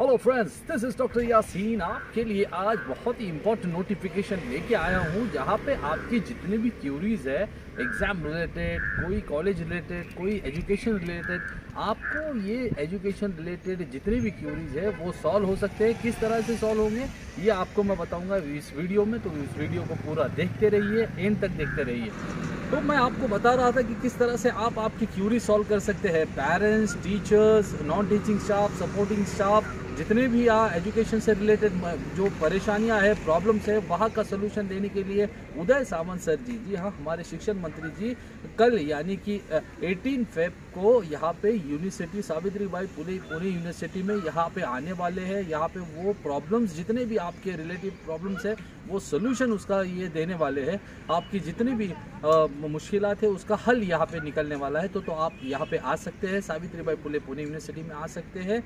Hello friends this is doctor Yasin आपके लिए आज बहुत ही इंपॉर्टेंट नोटिफिकेशन लेके आया हूँ, जहाँ पे आपकी जितनी भी क्यूरीज है एग्ज़ाम रिलेटेड कोई कॉलेज रिलेटेड कोई एजुकेशन रिलेटेड आपको ये एजुकेशन रिलेटेड जितनी भी क्यूरीज है, वो सॉल्व हो सकते हैं। किस तरह से सॉल्व होंगे, ये आपको मैं बताऊँगा इस वीडियो में। तो इस वीडियो को पूरा देखते रहिए एंड तक देखते रहिए। तो मैं आपको बता रहा था कि किस तरह से आप आपकी क्यूरी सॉल्व कर सकते हैं। Parents teachers non teaching staff supporting staff जितने भी यहाँ एजुकेशन से रिलेटेड जो परेशानियाँ हैं प्रॉब्लम्स है, वहाँ का सोल्यूशन देने के लिए उदय सावंत सर जी जी हाँ हमारे शिक्षण मंत्री जी, कल यानी कि 18 फेब को यहाँ पे university Savitri by Pune Pune university में यहाँ पे आने वाले हैं। यहाँ पे वो प्रॉब्लम्स जितने भी आपके रिलेटिव प्रॉब्लम्स है, वो सोल्यूशन उसका ये देने वाले हैं। आपकी जितनी भी मुश्किल है, उसका हल यहाँ पे निकलने वाला है। तो तो आप यहाँ पे आ सकते हैं सावित्री बाई पुणे पुणे यूनिवर्सिटी में आ सकते हैं।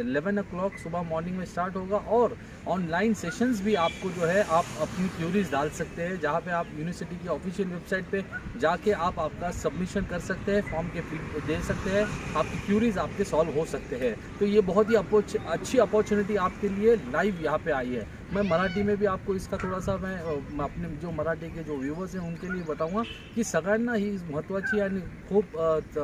इलेवन ओ सुबह मॉर्निंग में स्टार्ट होगा और ऑनलाइन सेशंस भी आपको जो है, आप अपनी क्यूरीज डाल सकते हैं, जहाँ पे आप यूनिवर्सिटी की ऑफिशियल वेबसाइट पे जाके आप आपका सबमिशन कर सकते हैं फॉर्म के फ़ीड दे सकते हैं, आपकी क्यूरीज आपके सॉल्व हो सकते हैं। तो ये बहुत ही अच्छी अपॉर्चुनिटी आपके लिए लाइव यहाँ पे आई है। मैं मराठी में भी आपको इसका थोड़ा सा मैं अपने जो मराठी के जो व्ह्युअर्स हैं, उनके लिए बताऊँगा की सगळ्यांना ही महत्त्वाची आणि खूप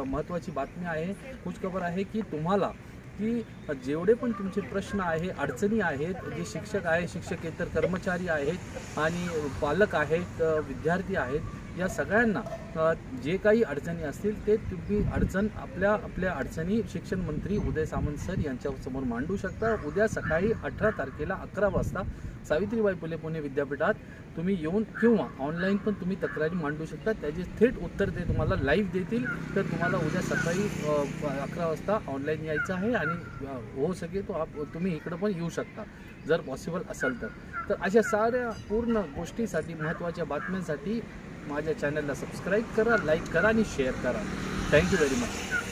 महत्त्वाची बातमी आहे खुशखबर आहे की तुम्हाला की जेवढे पण तुमचे प्रश्न आहे अडचणी आहेत जे शिक्षक आहे शिक्षकेतर कर्मचारी आहेत आणि पालक आहेत विद्यार्थी आहेत या सगळ्यांना जे काही अडचणी असतील ते तुम्ही अडचण आपल्या आपल्या अडचणी शिक्षण मंत्री उदय सामंत सर यांच्यासमोर मांडू शकता. उद्या सकाळी अठरा तारखेला अकरा वाजता सावित्रीबाई फुले पुणे विद्यापीठात तुम्ही येऊन किंवा ऑनलाईन पण तुम्ही तक्रारी मांडू शकता. त्याचे थेट उत्तर ते तुम्हाला लाईव्ह देतील. तर तुम्हाला उद्या सकाळी अकरा वाजता ऑनलाईन यायचं आहे आणि होऊ शके तो आप तुम्ही इकडं पण येऊ शकता जर पॉसिबल असेल तर. तर अशा साऱ्या पूर्ण गोष्टीसाठी महत्त्वाच्या बातम्यांसाठी माझ्या चॅनलला सबस्क्राईब करा लाईक करा आणि शेअर करा. Thank you very much